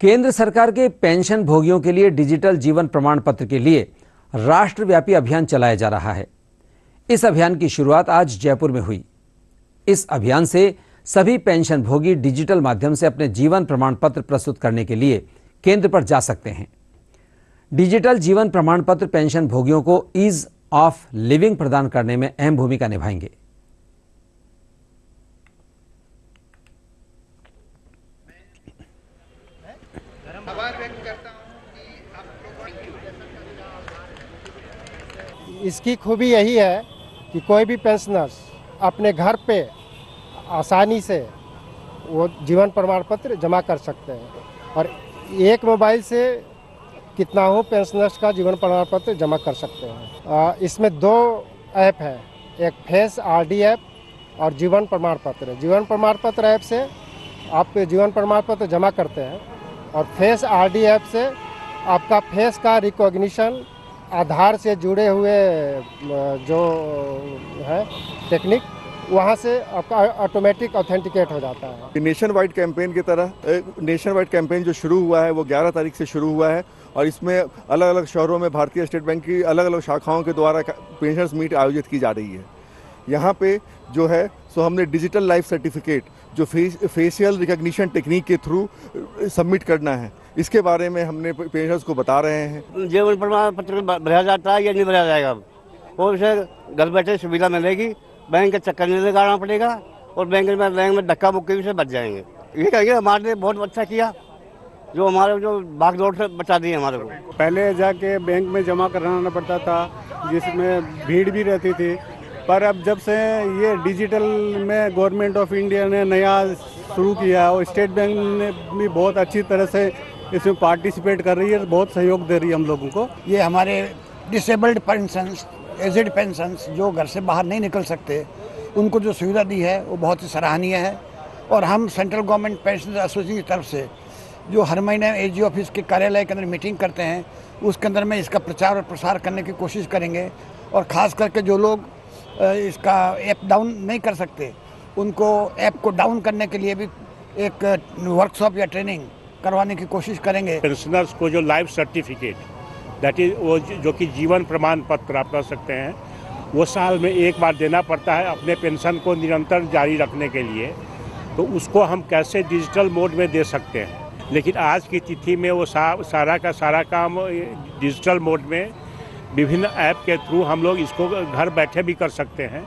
केंद्र सरकार के पेंशन भोगियों के लिए डिजिटल जीवन प्रमाण पत्र के लिए राष्ट्रव्यापी अभियान चलाया जा रहा है। इस अभियान की शुरुआत आज जयपुर में हुई। इस अभियान से सभी पेंशन भोगी डिजिटल माध्यम से अपने जीवन प्रमाण पत्र प्रस्तुत करने के लिए केंद्र पर जा सकते हैं। डिजिटल जीवन प्रमाण पत्र पेंशन भोगियों को ईज ऑफ़ लिविंग प्रदान करने में अहम भूमिका निभाएँगे। इसकी खूबी यही है कि कोई भी पेंशनर्स अपने घर पे आसानी से वो जीवन प्रमाण पत्र जमा कर सकते हैं। और एक मोबाइल से कितना हो पेंशनर्स का जीवन प्रमाण पत्र जमा कर सकते हैं। इसमें दो ऐप है। एक फेस आरडी ऐप और जीवन प्रमाण पत्र। जीवन प्रमाण पत्र ऐप से आप जीवन प्रमाण पत्र जमा करते हैं और फेस आरडी ऐप से आपका फेस का रिकॉग्निशन आधार से जुड़े हुए जो है टेक्निक वहाँ से आपका ऑटोमेटिक ऑथेंटिकेट हो जाता है। नेशन वाइड कैंपेन की तरह नेशन वाइड कैंपेन जो शुरू हुआ है, वो 11 तारीख से शुरू हुआ है और इसमें अलग अलग शहरों में भारतीय स्टेट बैंक की अलग अलग शाखाओं के द्वारा पेंशनर्स मीट आयोजित की जा रही है। यहाँ पे जो है सो हमने डिजिटल लाइफ सर्टिफिकेट जो फेस फेशियल रिकग्निशन टेक्निक के थ्रू सबमिट करना है। इसके बारे में हमने पेशेंट्स को बता रहे हैं। जीवन प्रमाण पत्र भरा जाता है या नहीं भरा जाएगा? और उसे घर बैठे सुविधा मिलेगी बैंक के चक्कर नहीं लगाना पड़ेगा और बैंक में बैंक में धक्का मुक्की से बच जाएँगे। ये कहिए हमारे बहुत अच्छा किया। जो हमारे जो भाग दौड़ से बचा दिए हमारे को। पहले जाके बैंक में जमा कराना पड़ता था जिसमें भीड़ भी रहती थी। पर अब जब से ये डिजिटल में गवर्नमेंट ऑफ़ इंडिया ने नया शुरू किया और स्टेट बैंक ने भी बहुत अच्छी तरह से इसमें पार्टिसिपेट कर रही है, बहुत सहयोग दे रही है हम लोगों को। ये हमारे डिसेबल्ड पेंशन एजिड पेंशन जो घर से बाहर नहीं निकल सकते, उनको जो सुविधा दी है, वो बहुत ही सराहनीय है। और हम सेंट्रल गवर्नमेंट पेंशन एसोसिएशन की तरफ़ से, जो हर महीने ए ऑफ़िस के कार्यालय के अंदर मीटिंग करते हैं, उसके अंदर में इसका प्रचार और प्रसार करने की कोशिश करेंगे। और ख़ास करके जो लोग इसका ऐप डाउन नहीं कर सकते। उनको ऐप को डाउन करने के लिए भी एक वर्कशॉप या ट्रेनिंग करवाने की कोशिश करेंगे। पेंशनर्स को जो लाइफ सर्टिफिकेट दैट इज़ वो जो कि जीवन प्रमाण पत्र आप कह सकते हैं वो साल में एक बार देना पड़ता है अपने पेंशन को निरंतर जारी रखने के लिए। तो उसको हम कैसे डिजिटल मोड में दे सकते हैं? लेकिन आज की तिथि में वो सा, सारा का सारा काम डिजिटल मोड में विभिन्न ऐप के थ्रू हम लोग इसको घर बैठे भी कर सकते हैं।